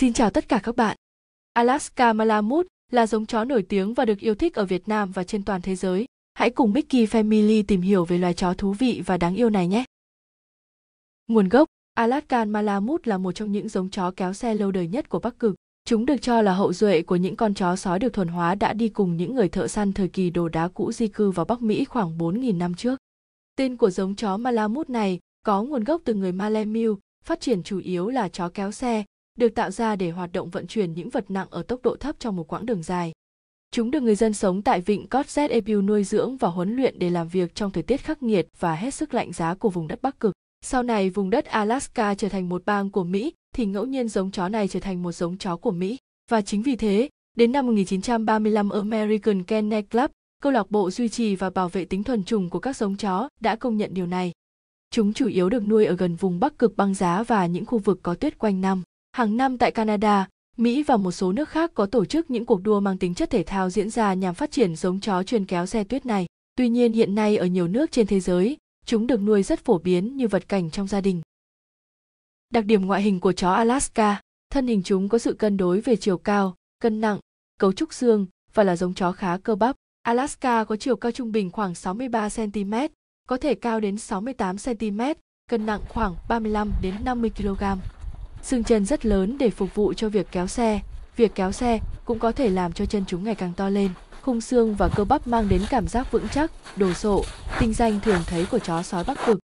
Xin chào tất cả các bạn. Alaska Malamute là giống chó nổi tiếng và được yêu thích ở Việt Nam và trên toàn thế giới. Hãy cùng Mickey Family tìm hiểu về loài chó thú vị và đáng yêu này nhé. Nguồn gốc Alaska Malamute là một trong những giống chó kéo xe lâu đời nhất của Bắc Cực. Chúng được cho là hậu duệ của những con chó sói được thuần hóa đã đi cùng những người thợ săn thời kỳ đồ đá cũ di cư vào Bắc Mỹ khoảng 4.000 năm trước. Tên của giống chó Malamute này có nguồn gốc từ người Malamute, phát triển chủ yếu là chó kéo xe, được tạo ra để hoạt động vận chuyển những vật nặng ở tốc độ thấp trong một quãng đường dài. Chúng được người dân sống tại vịnh Kotzet Ebu nuôi dưỡng và huấn luyện để làm việc trong thời tiết khắc nghiệt và hết sức lạnh giá của vùng đất Bắc Cực. Sau này vùng đất Alaska trở thành một bang của Mỹ, thì ngẫu nhiên giống chó này trở thành một giống chó của Mỹ. Và chính vì thế, đến năm 1935 American Kennel Club, câu lạc bộ duy trì và bảo vệ tính thuần chủng của các giống chó, đã công nhận điều này. Chúng chủ yếu được nuôi ở gần vùng Bắc Cực băng giá và những khu vực có tuyết quanh năm. Hàng năm tại Canada, Mỹ và một số nước khác có tổ chức những cuộc đua mang tính chất thể thao diễn ra nhằm phát triển giống chó chuyên kéo xe tuyết này. Tuy nhiên hiện nay ở nhiều nước trên thế giới, chúng được nuôi rất phổ biến như vật cảnh trong gia đình. Đặc điểm ngoại hình của chó Alaska, thân hình chúng có sự cân đối về chiều cao, cân nặng, cấu trúc xương và là giống chó khá cơ bắp. Alaska có chiều cao trung bình khoảng 63 cm, có thể cao đến 68 cm, cân nặng khoảng 35 đến 50 kg. Xương chân rất lớn để phục vụ cho việc kéo xe. Việc kéo xe cũng có thể làm cho chân chúng ngày càng to lên. Khung xương và cơ bắp mang đến cảm giác vững chắc, đồ sộ, tinh danh thường thấy của chó sói Bắc Cực.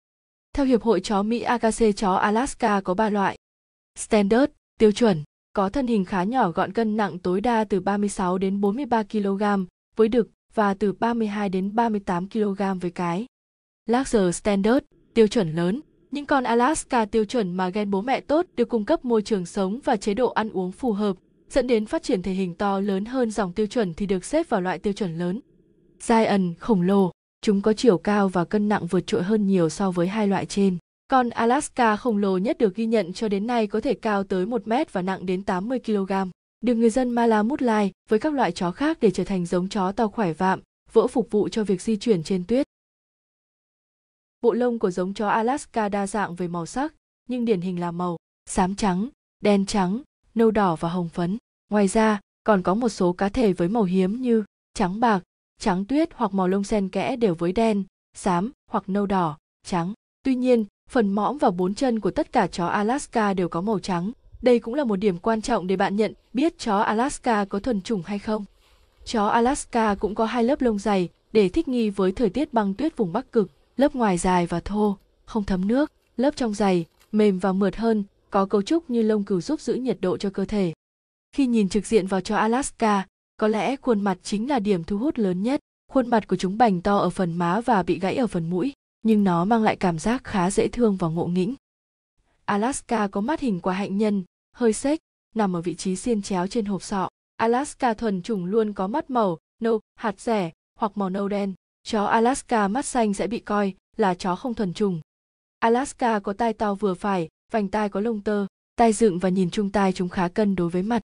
Theo Hiệp hội chó Mỹ AKC chó Alaska có 3 loại. Standard, tiêu chuẩn, có thân hình khá nhỏ gọn cân nặng tối đa từ 36 đến 43 kg với đực và từ 32 đến 38 kg với cái. Larger Standard, tiêu chuẩn lớn, những con Alaska tiêu chuẩn mà gen bố mẹ tốt được cung cấp môi trường sống và chế độ ăn uống phù hợp, dẫn đến phát triển thể hình to lớn hơn dòng tiêu chuẩn thì được xếp vào loại tiêu chuẩn lớn. Giant khổng lồ, chúng có chiều cao và cân nặng vượt trội hơn nhiều so với hai loại trên. Con Alaska khổng lồ nhất được ghi nhận cho đến nay có thể cao tới 1 mét và nặng đến 80 kg. Được người dân Malamut lai với các loại chó khác để trở thành giống chó to khỏe vạm, vỡ phục vụ cho việc di chuyển trên tuyết. Bộ lông của giống chó Alaska đa dạng về màu sắc, nhưng điển hình là màu xám trắng, đen trắng, nâu đỏ và hồng phấn. Ngoài ra, còn có một số cá thể với màu hiếm như trắng bạc, trắng tuyết hoặc màu lông xen kẽ đều với đen, xám hoặc nâu đỏ, trắng. Tuy nhiên, phần mõm và bốn chân của tất cả chó Alaska đều có màu trắng. Đây cũng là một điểm quan trọng để bạn nhận biết chó Alaska có thuần chủng hay không. Chó Alaska cũng có hai lớp lông dày để thích nghi với thời tiết băng tuyết vùng Bắc Cực lớp ngoài dài và thô, không thấm nước, lớp trong dày, mềm và mượt hơn, có cấu trúc như lông cừu giúp giữ nhiệt độ cho cơ thể. Khi nhìn trực diện vào cho Alaska, có lẽ khuôn mặt chính là điểm thu hút lớn nhất. Khuôn mặt của chúng bành to ở phần má và bị gãy ở phần mũi, nhưng nó mang lại cảm giác khá dễ thương và ngộ nghĩnh. Alaska có mắt hình quả hạnh nhân, hơi xếch, nằm ở vị trí xiên chéo trên hộp sọ. Alaska thuần chủng luôn có mắt màu nâu, hạt rẻ hoặc màu nâu đen. Chó Alaska mắt xanh sẽ bị coi là chó không thuần chủng. Alaska có tai to vừa phải, vành tai có lông tơ, tai dựng và nhìn chung tai chúng khá cân đối với mặt.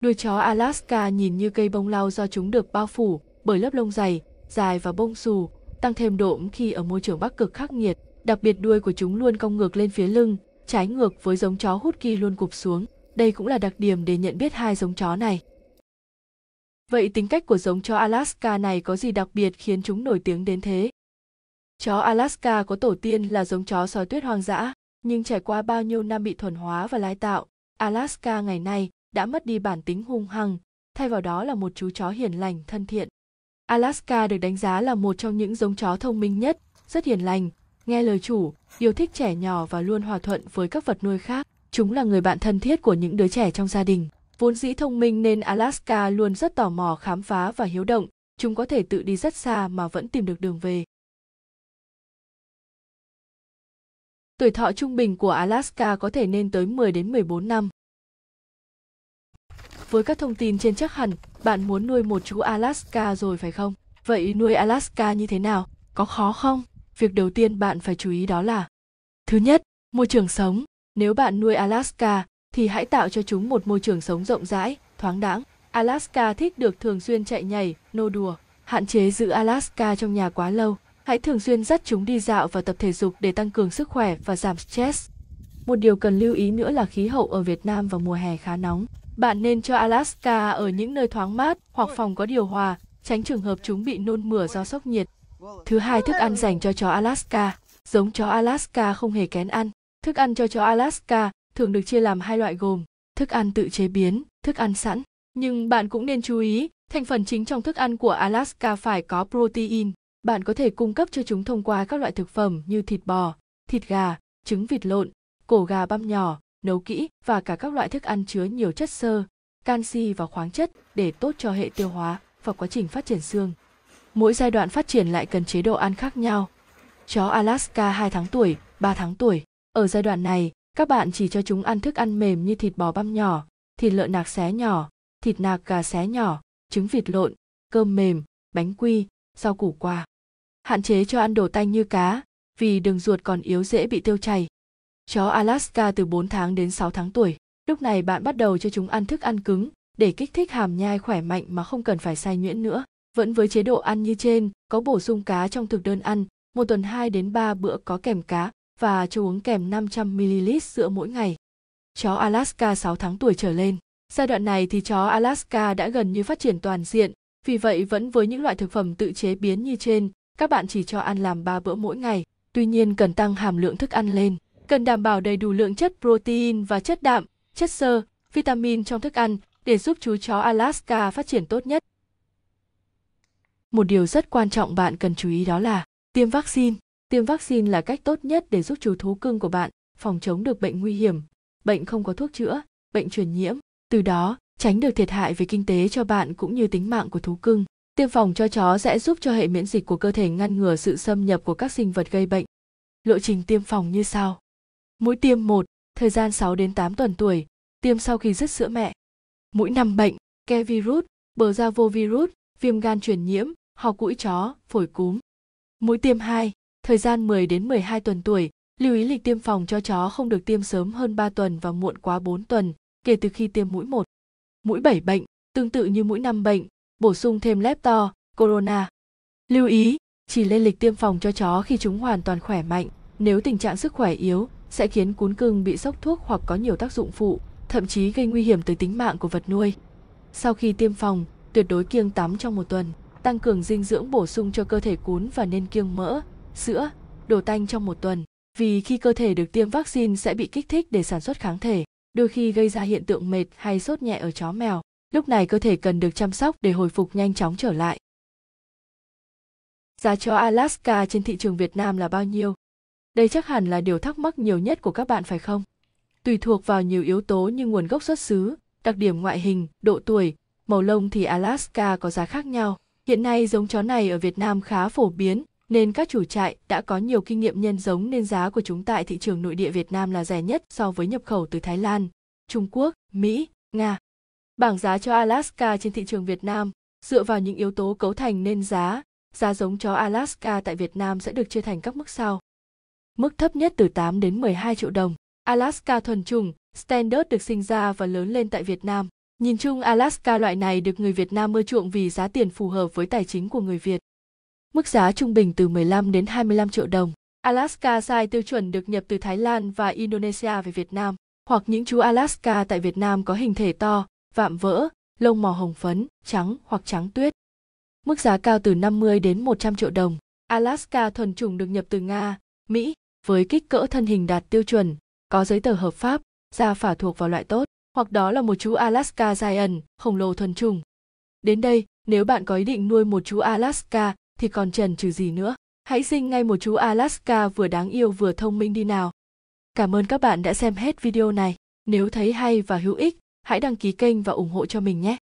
Đuôi chó Alaska nhìn như cây bông lau do chúng được bao phủ bởi lớp lông dày, dài và bông xù, tăng thêm độ khi ở môi trường bắc cực khắc nghiệt. Đặc biệt đuôi của chúng luôn cong ngược lên phía lưng, trái ngược với giống chó Husky luôn cụp xuống. Đây cũng là đặc điểm để nhận biết hai giống chó này. Vậy tính cách của giống chó Alaska này có gì đặc biệt khiến chúng nổi tiếng đến thế? Chó Alaska có tổ tiên là giống chó sói tuyết hoang dã, nhưng trải qua bao nhiêu năm bị thuần hóa và lai tạo, Alaska ngày nay đã mất đi bản tính hung hăng, thay vào đó là một chú chó hiền lành, thân thiện. Alaska được đánh giá là một trong những giống chó thông minh nhất, rất hiền lành, nghe lời chủ, yêu thích trẻ nhỏ và luôn hòa thuận với các vật nuôi khác. Chúng là người bạn thân thiết của những đứa trẻ trong gia đình. Vốn dĩ thông minh nên Alaska luôn rất tò mò khám phá và hiếu động, chúng có thể tự đi rất xa mà vẫn tìm được đường về. Tuổi thọ trung bình của Alaska có thể lên tới 10 đến 14 năm. Với các thông tin trên chắc hẳn, bạn muốn nuôi một chú Alaska rồi phải không? Vậy nuôi Alaska như thế nào? Có khó không? Việc đầu tiên bạn phải chú ý đó là Thứ nhất, môi trường sống. Nếu bạn nuôi Alaska, thì hãy tạo cho chúng một môi trường sống rộng rãi, thoáng đãng. Alaska thích được thường xuyên chạy nhảy, nô đùa. Hạn chế giữ Alaska trong nhà quá lâu. Hãy thường xuyên dắt chúng đi dạo và tập thể dục để tăng cường sức khỏe và giảm stress. Một điều cần lưu ý nữa là khí hậu ở Việt Nam vào mùa hè khá nóng. Bạn nên cho Alaska ở những nơi thoáng mát hoặc phòng có điều hòa, tránh trường hợp chúng bị nôn mửa do sốc nhiệt. Thứ hai, thức ăn dành cho chó Alaska. Giống chó Alaska không hề kén ăn. Thức ăn cho chó Alaska thường được chia làm hai loại gồm thức ăn tự chế biến, thức ăn sẵn. Nhưng bạn cũng nên chú ý, thành phần chính trong thức ăn của Alaska phải có protein. Bạn có thể cung cấp cho chúng thông qua các loại thực phẩm như thịt bò, thịt gà, trứng vịt lộn, cổ gà băm nhỏ, nấu kỹ và cả các loại thức ăn chứa nhiều chất xơ, canxi và khoáng chất để tốt cho hệ tiêu hóa và quá trình phát triển xương. Mỗi giai đoạn phát triển lại cần chế độ ăn khác nhau. Chó Alaska 2 tháng tuổi, 3 tháng tuổi. Ở giai đoạn này, các bạn chỉ cho chúng ăn thức ăn mềm như thịt bò băm nhỏ, thịt lợn nạc xé nhỏ, thịt nạc gà xé nhỏ, trứng vịt lộn, cơm mềm, bánh quy, rau củ quả. Hạn chế cho ăn đồ tanh như cá, vì đường ruột còn yếu dễ bị tiêu chảy. Chó Alaska từ 4 tháng đến 6 tháng tuổi. Lúc này bạn bắt đầu cho chúng ăn thức ăn cứng để kích thích hàm nhai khỏe mạnh mà không cần phải xay nhuyễn nữa. Vẫn với chế độ ăn như trên, có bổ sung cá trong thực đơn ăn, một tuần 2 đến 3 bữa có kèm cá và cho uống kèm 500ml sữa mỗi ngày. Chó Alaska 6 tháng tuổi trở lên. Giai đoạn này thì chó Alaska đã gần như phát triển toàn diện, vì vậy vẫn với những loại thực phẩm tự chế biến như trên, các bạn chỉ cho ăn làm 3 bữa mỗi ngày. Tuy nhiên cần tăng hàm lượng thức ăn lên, cần đảm bảo đầy đủ lượng chất protein và chất đạm, chất xơ, vitamin trong thức ăn để giúp chú chó Alaska phát triển tốt nhất. Một điều rất quan trọng bạn cần chú ý đó là tiêm vaccine. Tiêm vaccine là cách tốt nhất để giúp chú thú cưng của bạn phòng chống được bệnh nguy hiểm, bệnh không có thuốc chữa, bệnh truyền nhiễm, từ đó tránh được thiệt hại về kinh tế cho bạn cũng như tính mạng của thú cưng. Tiêm phòng cho chó sẽ giúp cho hệ miễn dịch của cơ thể ngăn ngừa sự xâm nhập của các sinh vật gây bệnh. Lộ trình tiêm phòng như sau. Mũi tiêm 1, thời gian 6 đến 8 tuần tuổi, tiêm sau khi dứt sữa mẹ. Mũi 5 bệnh, ke virus, bờ da vô virus, viêm gan truyền nhiễm, ho cũi chó, phổi cúm. Mũi tiêm 2, thời gian 10 đến 12 tuần tuổi, lưu ý lịch tiêm phòng cho chó không được tiêm sớm hơn 3 tuần và muộn quá 4 tuần kể từ khi tiêm mũi 1. Mũi 7 bệnh, tương tự như mũi 5 bệnh, bổ sung thêm lepto, corona. Lưu ý, chỉ lên lịch tiêm phòng cho chó khi chúng hoàn toàn khỏe mạnh, nếu tình trạng sức khỏe yếu sẽ khiến cún cưng bị sốc thuốc hoặc có nhiều tác dụng phụ, thậm chí gây nguy hiểm tới tính mạng của vật nuôi. Sau khi tiêm phòng, tuyệt đối kiêng tắm trong một tuần, tăng cường dinh dưỡng bổ sung cho cơ thể cún và nên kiêng mỡ, sữa, đồ tanh trong một tuần, vì khi cơ thể được tiêm vaccine sẽ bị kích thích để sản xuất kháng thể, đôi khi gây ra hiện tượng mệt hay sốt nhẹ ở chó mèo. Lúc này cơ thể cần được chăm sóc để hồi phục nhanh chóng trở lại. Giá chó Alaska trên thị trường Việt Nam là bao nhiêu? Đây chắc hẳn là điều thắc mắc nhiều nhất của các bạn phải không? Tùy thuộc vào nhiều yếu tố như nguồn gốc xuất xứ, đặc điểm ngoại hình, độ tuổi, màu lông thì Alaska có giá khác nhau. Hiện nay giống chó này ở Việt Nam khá phổ biến, nên các chủ trại đã có nhiều kinh nghiệm nhân giống nên giá của chúng tại thị trường nội địa Việt Nam là rẻ nhất so với nhập khẩu từ Thái Lan, Trung Quốc, Mỹ, Nga. Bảng giá cho Alaska trên thị trường Việt Nam dựa vào những yếu tố cấu thành nên giá, giá giống chó Alaska tại Việt Nam sẽ được chia thành các mức sau. Mức thấp nhất từ 8 đến 12 triệu đồng. Alaska thuần chủng, Standard được sinh ra và lớn lên tại Việt Nam. Nhìn chung Alaska loại này được người Việt Nam ưa chuộng vì giá tiền phù hợp với tài chính của người Việt. Mức giá trung bình từ 15 đến 25 triệu đồng. Alaska size tiêu chuẩn được nhập từ Thái Lan và Indonesia về Việt Nam, hoặc những chú Alaska tại Việt Nam có hình thể to, vạm vỡ, lông màu hồng phấn, trắng hoặc trắng tuyết. Mức giá cao từ 50 đến 100 triệu đồng. Alaska thuần chủng được nhập từ Nga, Mỹ, với kích cỡ thân hình đạt tiêu chuẩn, có giấy tờ hợp pháp, da phả thuộc vào loại tốt, hoặc đó là một chú Alaska Giant, khổng lồ thuần chủng. Đến đây, nếu bạn có ý định nuôi một chú Alaska thì còn trần trừ gì nữa. Hãy sinh ngay một chú Alaska vừa đáng yêu vừa thông minh đi nào. Cảm ơn các bạn đã xem hết video này. Nếu thấy hay và hữu ích, hãy đăng ký kênh và ủng hộ cho mình nhé.